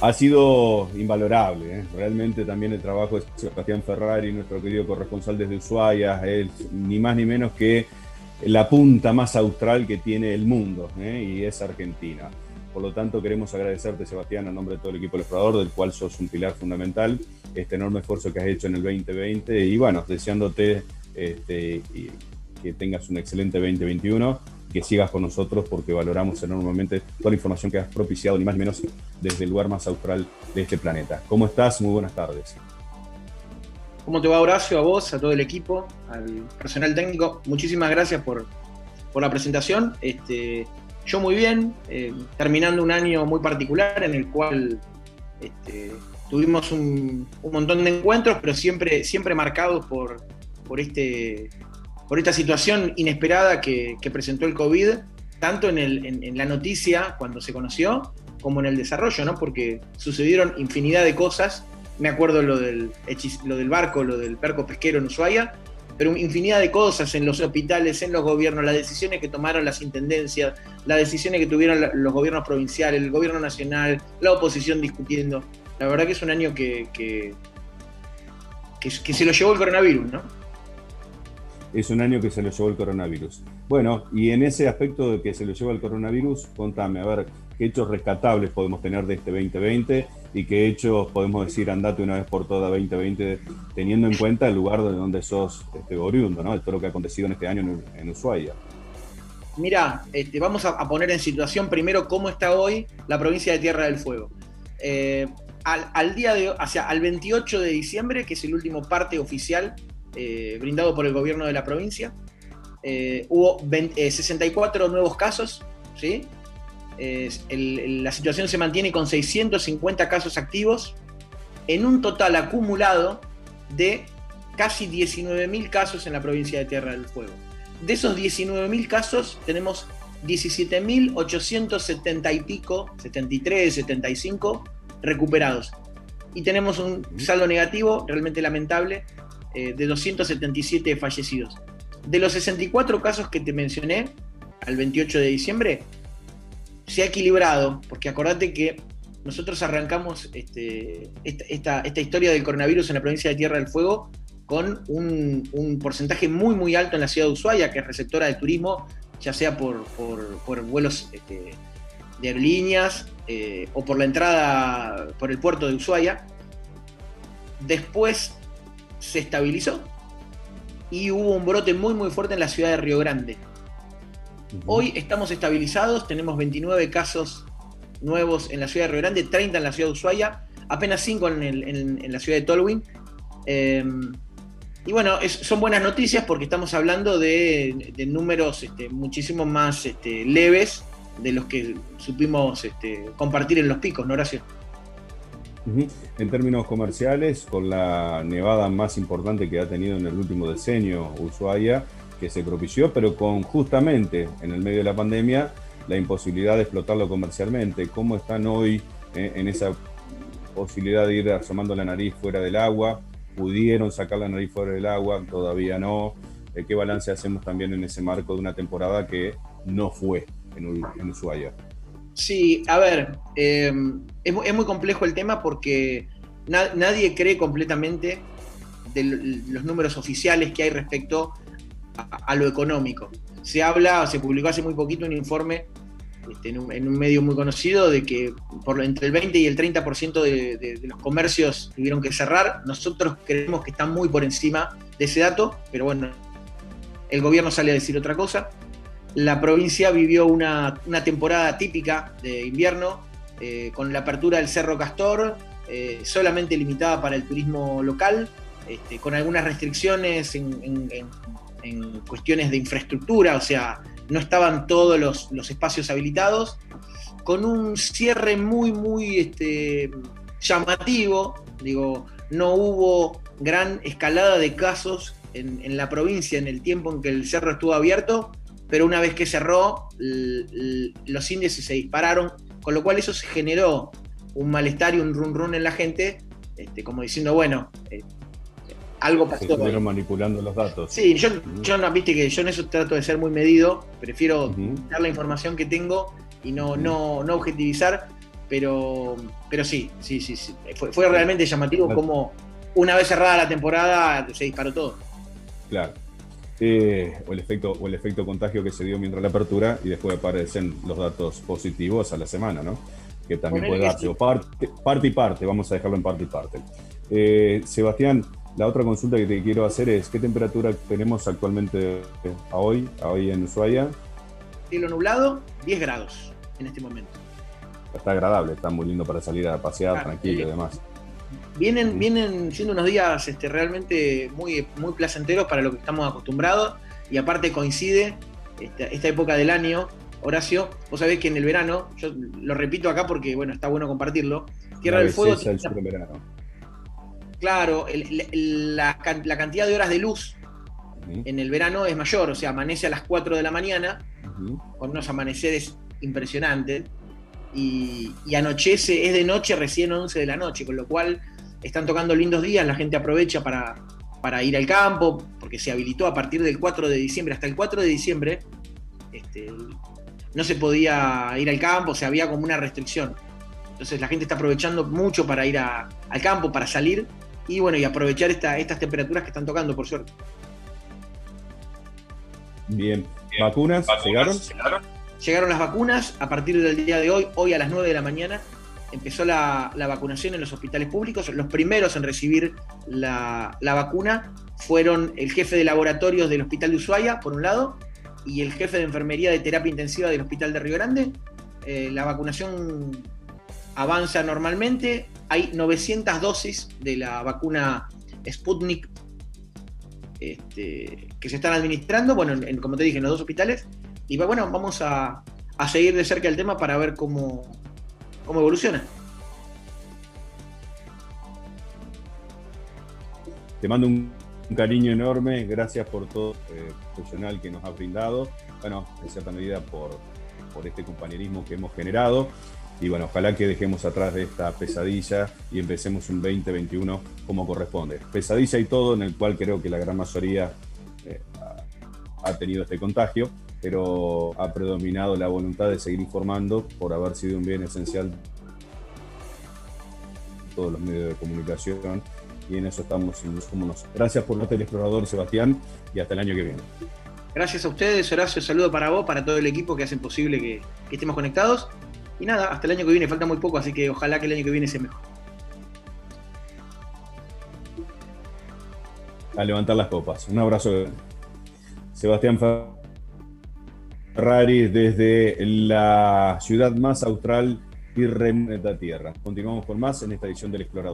ha sido invalorable. ¿eh? Realmente también el trabajo de Sebastián Ferrari, nuestro querido corresponsal desde Ushuaia, es ni más ni menos que la punta más austral que tiene el mundo, ¿eh? y es Argentina. Por lo tanto, queremos agradecerte, Sebastián, a nombre de todo el equipo del explorador, del cual sos un pilar fundamental, este enorme esfuerzo que has hecho en el 2020 y bueno, deseándote este, que tengas un excelente 2021 que sigas con nosotros porque valoramos enormemente toda la información que has propiciado, ni más ni menos desde el lugar más austral de este planeta. ¿Cómo estás? Muy buenas tardes. ¿Cómo te va Horacio? A vos, a todo el equipo, al personal técnico. Muchísimas gracias por, la presentación. Este, yo muy bien, eh, terminando un año muy particular en el cual este, tuvimos un, montón de encuentros, pero siempre, siempre marcados por, por este por esta situación inesperada que, presentó el COVID, tanto en, la noticia cuando se conoció, como en el desarrollo, ¿no? Porque sucedieron infinidad de cosas. Me acuerdo lo del, lo del barco, lo del perco pesquero en Ushuaia, pero infinidad de cosas en los hospitales, en los gobiernos, las decisiones que tomaron las intendencias, las decisiones que tuvieron los gobiernos provinciales, el gobierno nacional, la oposición discutiendo. La verdad que es un año que se lo llevó el coronavirus, ¿no? Es un año que se lo llevó el coronavirus. Bueno, y en ese aspecto de que se lo lleva el coronavirus, contame, a ver, qué hechos rescatables podemos tener de este 2020 y qué hechos podemos decir andate una vez por toda 2020, teniendo en cuenta el lugar de donde sos este, oriundo, ¿no? Todo lo que ha acontecido en este año en, Ushuaia. Mira, este, vamos a, poner en situación primero cómo está hoy la provincia de Tierra del Fuego. Eh, al, día de, hacia al 28 de diciembre, que es el último parte oficial eh, brindado por el gobierno de la provincia. Eh, hubo 64 eh, nuevos casos, ¿sí? la situación se mantiene con 650 casos activos, en un total acumulado de casi 19.000 casos en la provincia de Tierra del Fuego. De esos 19.000 casos tenemos 17.870 y pico, 73, 75 recuperados. Y tenemos un saldo negativo realmente lamentable eh, de 277 fallecidos. De los 64 casos que te mencioné al 28 de diciembre, se ha equilibrado, porque acordate que nosotros arrancamos este, esta, historia del coronavirus en la provincia de Tierra del Fuego con un, porcentaje muy, muy alto en la ciudad de Ushuaia, que es receptora de turismo, ya sea por, vuelos este, de aerolíneas eh, o por la entrada por el puerto de Ushuaia. Después se estabilizó y hubo un brote muy muy fuerte en la ciudad de Río Grande. Hoy estamos estabilizados, tenemos 29 casos nuevos en la ciudad de Río Grande, 30 en la ciudad de Ushuaia, apenas 5 en, la ciudad de Tolwyn. Em, y bueno, son buenas noticias porque estamos hablando de, números este, muchísimo más este, leves de los que supimos este, compartir en los picos, ¿no, Horacio? En términos comerciales, con la nevada más importante que ha tenido en el último decenio Ushuaia, que se propició, pero con justamente en el medio de la pandemia la imposibilidad de explotarlo comercialmente. ¿Cómo están hoy eh, en esa posibilidad de ir asomando la nariz fuera del agua? ¿Pudieron sacar la nariz fuera del agua? Todavía no. Eh, ¿Qué balance hacemos también en ese marco de una temporada que no fue en, en Ushuaia? Sí, a ver, em, es, muy complejo el tema porque nadie cree completamente de los números oficiales que hay respecto a, lo económico. Se habla, se publicó hace muy poquito un informe este, en, un, medio muy conocido de que por entre el 20 y el 30% de, de, de los comercios tuvieron que cerrar. Nosotros creemos que están muy por encima de ese dato, pero bueno, el gobierno sale a decir otra cosa la provincia vivió una, temporada típica de invierno, eh, con la apertura del Cerro Castor, eh, solamente limitada para el turismo local, este, con algunas restricciones en, cuestiones de infraestructura, o sea, no estaban todos los, espacios habilitados, con un cierre muy, muy este, llamativo, digo, no hubo gran escalada de casos en la provincia en el tiempo en que el cerro estuvo abierto, pero una vez que cerró, los índices se dispararon, con lo cual eso se generó un malestar y un run run en la gente, este, como diciendo, bueno, eh, algo pasó. Se manipulando los datos. Sí, yo, no, viste que yo en eso trato de ser muy medido, prefiero dar la información que tengo y no, no, no objetivizar, Pero, pero sí, sí, sí, sí. Fue, realmente llamativo como una vez cerrada la temporada se disparó todo. Claro. Eh, o, el efecto, o el efecto contagio que se dio mientras la apertura y después aparecen los datos positivos a la semana, ¿no? Que también puede darse. O parte, parte, y parte, vamos a dejarlo en parte y parte. Eh, Sebastián, la otra consulta que te quiero hacer es, ¿qué temperatura tenemos actualmente a hoy, a hoy en Ushuaia? Cielo nublado, 10 grados en este momento. Está agradable, está muy lindo para salir a pasear, tranquilo y demás. Vienen, vienen siendo unos días este, realmente muy, muy placenteros para lo que estamos acostumbrados. Y aparte coincide esta, época del año, Horacio, vos sabés que en el verano, yo lo repito acá porque bueno, está bueno compartirlo, Tierra del Fuego... el. Claro, la, cantidad de horas de luz en el verano es mayor, o sea, amanece a las 4 de la mañana, con unos amaneceres impresionantes, y, anochece, es de noche recién 11 de la noche, con lo cual están tocando lindos días, la gente aprovecha para, para ir al campo, porque se habilitó a partir del 4 de diciembre, hasta el 4 de diciembre, este, no se podía ir al campo, o sea, había como una restricción. Entonces la gente está aprovechando mucho para ir al campo, para salir y bueno, y aprovechar estas temperaturas que están tocando, por suerte. Bien. ¿Vacunas? ¿Llegaron? Llegaron las vacunas a partir del día de hoy, hoy a las 9 de la mañana. Empezó la, vacunación en los hospitales públicos. Los primeros en recibir la, vacuna fueron el jefe de laboratorios del Hospital de Ushuaia, por un lado, y el jefe de enfermería de terapia intensiva del Hospital de Río Grande. Eh, la vacunación avanza normalmente. Hay 900 dosis de la vacuna Sputnik este, que se están administrando, bueno, como te dije, en los dos hospitales. Y bueno, vamos a, seguir de cerca el tema para ver cómo, cómo evoluciona. Te mando un, cariño enorme, gracias por todo eh, profesional que nos ha brindado, bueno, en cierta medida por, por este compañerismo que hemos generado. Y bueno, ojalá que dejemos atrás de esta pesadilla y empecemos un 2021 como corresponde. Pesadilla y todo, en el cual creo que la gran mayoría eh, ha tenido este contagio, pero ha predominado la voluntad de seguir informando por haber sido un bien esencial todos los medios de comunicación y en eso estamos como Gracias por el explorador Sebastián y hasta el año que viene. Gracias a ustedes, Horacio, saludo para vos, para todo el equipo que hacen posible que estemos conectados y nada, hasta el año que viene falta muy poco, así que ojalá que el año que viene sea mejor. A levantar las copas. Un abrazo. Sebastián Ferrari desde la ciudad más austral y remota Tierra. Continuamos con más en esta edición del Explorador.